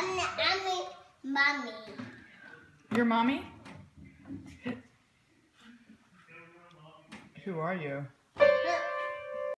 I'm the, I'm the mommy. Your mommy? Who are you?